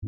一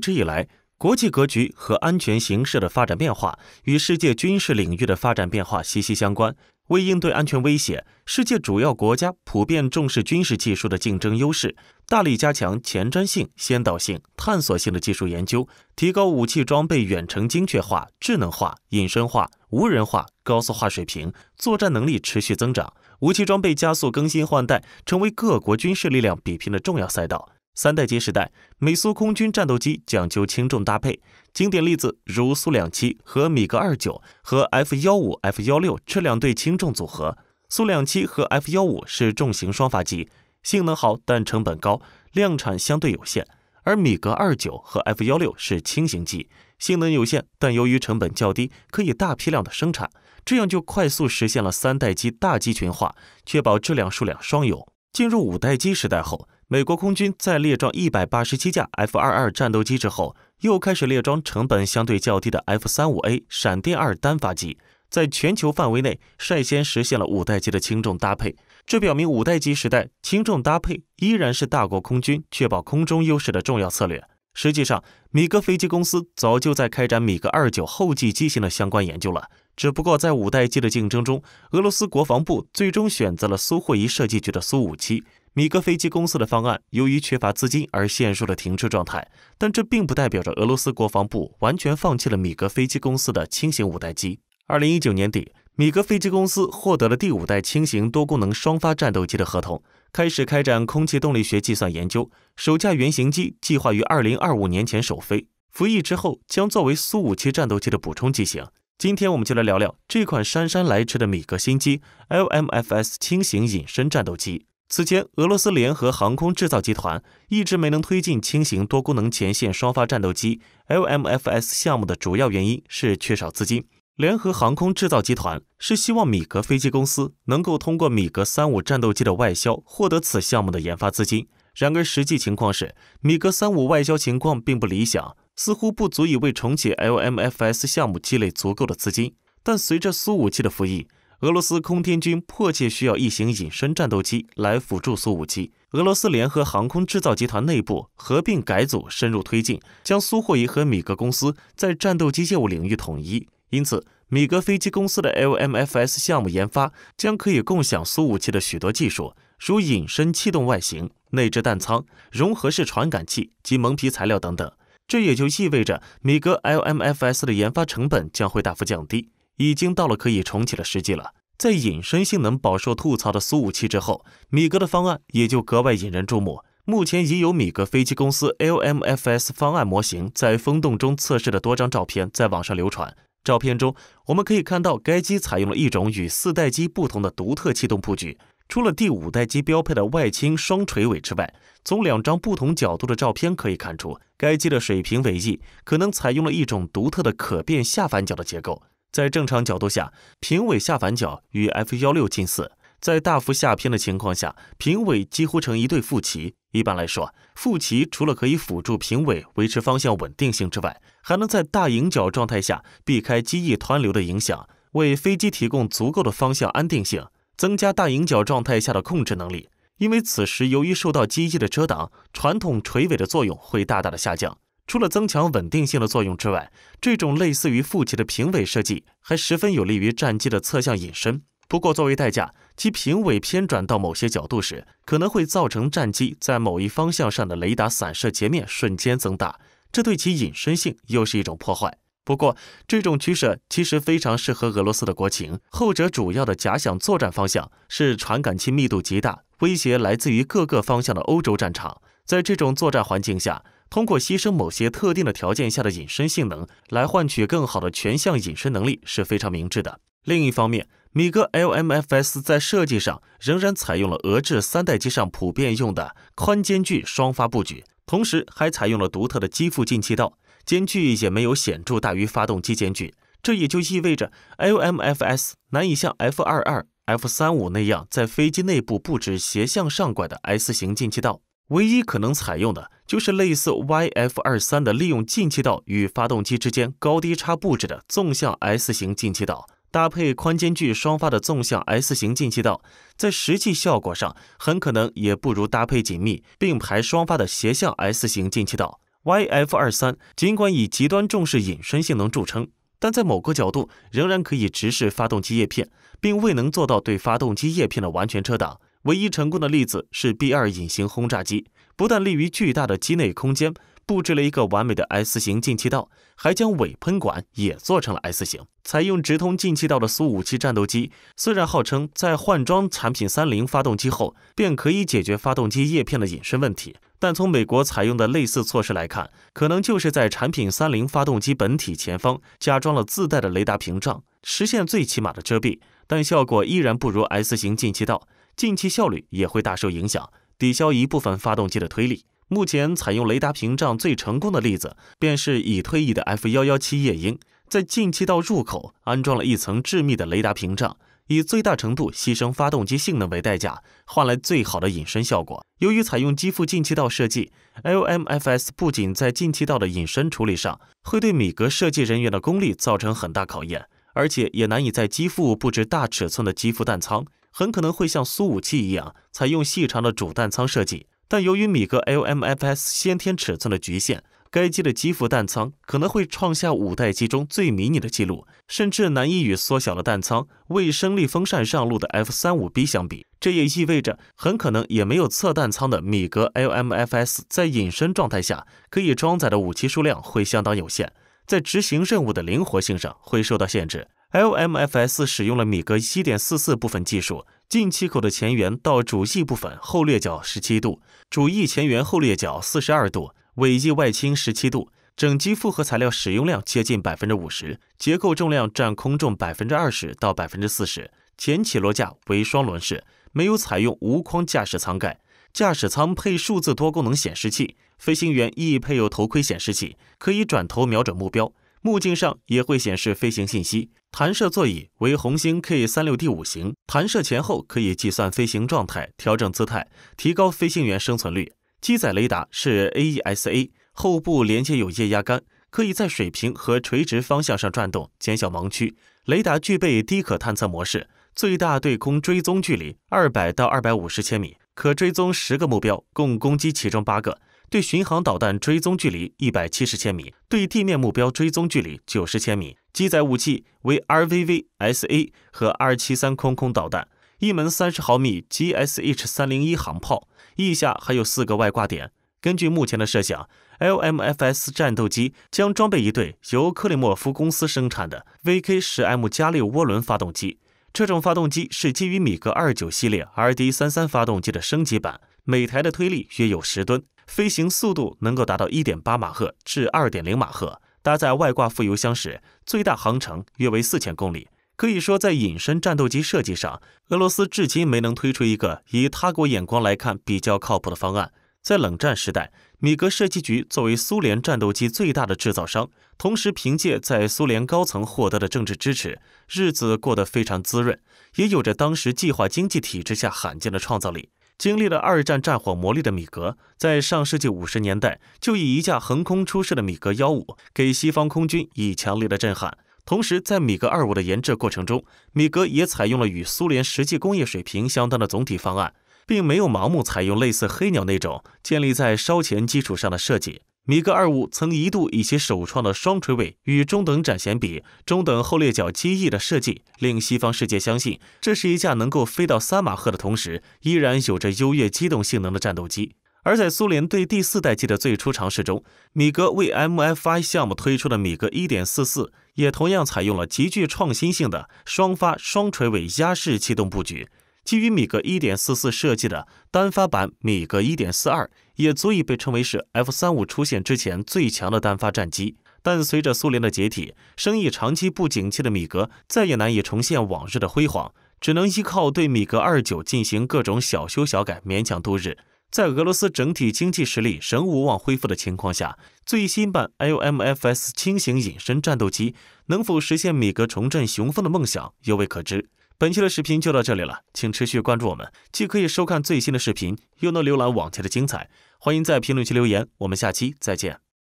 直以来，国际格局和安全形势的发展变化与世界军事领域的发展变化息息相关。为应对安全威胁，世界主要国家普遍重视军事技术的竞争优势，大力加强前瞻性、先导性、探索性的技术研究，提高武器装备远程精确化、智能化、隐身化、无人化、高速化水平，作战能力持续增长，武器装备加速更新换代，成为各国军事力量比拼的重要赛道。三代机时代，美苏空军战斗机讲究轻重搭配，经典例子如苏两七和米格二九和 F 幺五、F 幺六这两对轻重组合。苏两七和 F 幺五是重型双发机，性能好但成本高，量产相对有限；而米格二九和 F 幺六是轻型机，性能有限，但由于成本较低，可以大批量的生产，这样就快速实现了三代机大机群化，确保质量数量双有。进入五代机时代后。美国空军在列装一百八十七架 F 二二战斗机之后，又开始列装成本相对较低的 F 三五 A 闪电二单发机，在全球范围内率先实现了五代机的轻重搭配。这表明五代机时代轻重搭配依然是大国空军确保空中优势的重要策略。实际上，米格飞机公司早就在开展米格二九后继机型的相关研究了，只不过在五代机的竞争中，俄罗斯国防部最终选择了苏霍伊设计局的苏五七。米格飞机公司的方案由于缺乏资金而陷入了停滞状态，但这并不代表着俄罗斯国防部完全放弃了米格飞机公司的轻型五代机。二零一九年底，米格飞机公司获得了第五代轻型多功能双发战斗机的合同，开始开展空气动力学计算研究。首架原型机计划于二零二五年前首飞，服役之后将作为苏五七战斗机的补充机型。今天我们就来聊聊这款姗姗来迟的米格新机 LMFS 轻型隐身战斗机。此前，俄罗斯联合航空制造集团一直没能推进轻型多功能前线双发战斗机 LMFS 项目的主要原因是缺少资金。联合航空制造集团是希望米格飞机公司能够通过米格三五战斗机的外销获得此项目的研发资金。然而，实际情况是，米格三五外销情况并不理想，似乎不足以为重启 LMFS 项目积累足够的资金。但随着苏五七的服役，俄罗斯空天军迫切需要一型隐身战斗机来辅助苏五七。俄罗斯联合航空制造集团内部合并改组，深入推进，将苏霍伊和米格公司在战斗机业务领域统一。因此，米格飞机公司的 LMFS 项目研发将可以共享苏五七的许多技术，如隐身气动外形、内置弹舱、融合式传感器及蒙皮材料等等。这也就意味着米格 LMFS 的研发成本将会大幅降低。已经到了可以重启的时机了。在隐身性能饱受吐槽的苏五七之后，米格的方案也就格外引人注目。目前已有米格飞机公司 LMFS 方案模型在风洞中测试的多张照片在网上流传。照片中，我们可以看到该机采用了一种与四代机不同的独特气动布局。除了第五代机标配的外倾双垂尾之外，从两张不同角度的照片可以看出，该机的水平尾翼可能采用了一种独特的可变下反角的结构。在正常角度下，平尾下反角与 F 幺六近似；在大幅下偏的情况下，平尾几乎成一对副鳍。一般来说，副鳍除了可以辅助平尾维持方向稳定性之外，还能在大迎角状态下避开机翼湍流的影响，为飞机提供足够的方向安定性，增加大迎角状态下的控制能力。因为此时由于受到机翼的遮挡，传统垂尾的作用会大大的下降。除了增强稳定性的作用之外，这种类似于副鳍的平尾设计还十分有利于战机的侧向隐身。不过，作为代价，其平尾偏转到某些角度时，可能会造成战机在某一方向上的雷达散射截面瞬间增大，这对其隐身性又是一种破坏。不过，这种取舍其实非常适合俄罗斯的国情，后者主要的假想作战方向是传感器密度极大、威胁来自于各个方向的欧洲战场。在这种作战环境下，通过牺牲某些特定的条件下的隐身性能来换取更好的全向隐身能力是非常明智的。另一方面，米格 LMFS 在设计上仍然采用了俄制三代机上普遍用的宽间距双发布局，同时还采用了独特的机腹进气道，间距也没有显著大于发动机间距。这也就意味着 LMFS 难以像 F 二二、F 三五那样在飞机内部布置斜向上拐的 S 型进气道。唯一可能采用的就是类似 YF 二三的利用进气道与发动机之间高低差布置的纵向 S 型进气道，搭配宽间距双发的纵向 S 型进气道，在实际效果上很可能也不如搭配紧密并排双发的斜向 S 型进气道。YF 二三尽管以极端重视隐身性能著称，但在某个角度仍然可以直视发动机叶片，并未能做到对发动机叶片的完全遮挡。唯一成功的例子是 B 二隐形轰炸机，不但利于巨大的机内空间，布置了一个完美的 S 型进气道，还将尾喷管也做成了 S 型。采用直通进气道的苏五七战斗机，虽然号称在换装产品三零发动机后便可以解决发动机叶片的隐身问题，但从美国采用的类似措施来看，可能就是在产品三零发动机本体前方加装了自带的雷达屏障，实现最起码的遮蔽，但效果依然不如 S 型进气道。进气效率也会大受影响，抵消一部分发动机的推力。目前采用雷达屏障最成功的例子，便是已退役的 F 幺幺七夜鹰，在进气道入口安装了一层致密的雷达屏障，以最大程度牺牲发动机性能为代价，换来最好的隐身效果。由于采用机腹进气道设计，LMFS 不仅在进气道的隐身处理上会对米格设计人员的功力造成很大考验，而且也难以在机腹布置大尺寸的机腹弹仓。很可能会像苏五七一样采用细长的主弹仓设计，但由于米格 LMFS 先天尺寸的局限，该机的机腹弹仓可能会创下五代机中最迷你的记录，甚至难以与缩小了弹仓为升力风扇上路的 F 三五 B 相比。这也意味着，很可能也没有侧弹仓的米格 LMFS 在隐身状态下可以装载的武器数量会相当有限，在执行任务的灵活性上会受到限制。LMFS 使用了米格1.44部分技术，进气口的前缘到主翼部分后掠角17度，主翼前缘后掠角42度，尾翼外倾17度。整机复合材料使用量接近50%，结构重量占空重20%到40%。前起落架为双轮式，没有采用无框驾驶舱盖，驾驶舱配数字多功能显示器，飞行员亦配有头盔显示器，可以转头瞄准目标。目镜上也会显示飞行信息。弹射座椅为红星 K 三六 D 五型，弹射前后可以计算飞行状态，调整姿态，提高飞行员生存率。机载雷达是 AESA，后部连接有液压杆，可以在水平和垂直方向上转动，减小盲区。雷达具备低可探测模式，最大对空追踪距离二百到二百五十千米，可追踪十个目标，共攻击其中八个。对巡航导弹追踪距离一百七十千米，对地面目标追踪距离九十千米。机载武器为 RVV-SA 和 R 七三空空导弹，一门三十毫米 GSH 三零一航炮，翼下还有四个外挂点。根据目前的设想，LMFS 战斗机将装备一对由克里莫夫公司生产的 VK 十 M 加六涡轮发动机。这种发动机是基于米格二九系列 RD 三三发动机的升级版，每台的推力约有十吨。飞行速度能够达到一点八马赫至二点零马赫，搭载外挂副油箱时，最大航程约为四千公里。可以说，在隐身战斗机设计上，俄罗斯至今没能推出一个以他国眼光来看比较靠谱的方案。在冷战时代，米格设计局作为苏联战斗机最大的制造商，同时凭借在苏联高层获得的政治支持，日子过得非常滋润，也有着当时计划经济体制下罕见的创造力。经历了二战战火磨砺的米格，在上世纪五十年代就以一架横空出世的米格幺五，给西方空军以强烈的震撼。同时，在米格二五的研制过程中，米格也采用了与苏联实际工业水平相当的总体方案，并没有盲目采用类似黑鸟那种建立在烧钱基础上的设计。米格二五曾一度以其首创的双垂尾与中等展弦比、中等后掠角机翼的设计，令西方世界相信这是一架能够飞到三马赫的同时，依然有着优越机动性能的战斗机。而在苏联对第四代机的最初尝试中，米格为 MFI 项目推出的米格一点四四，也同样采用了极具创新性的双发双垂尾压式气动布局。基于米格一点四四设计的单发版米格一点四二，也足以被称为是 F 三五出现之前最强的单发战机。但随着苏联的解体，生意长期不景气的米格再也难以重现往日的辉煌，只能依靠对米格二九进行各种小修小改勉强度日。在俄罗斯整体经济实力仍无望恢复的情况下，最新版 LMFS 轻型隐身战斗机能否实现米格重振雄风的梦想，犹未可知。本期的视频就到这里了，请持续关注我们，既可以收看最新的视频，又能浏览往期的精彩。欢迎在评论区留言，我们下期再见。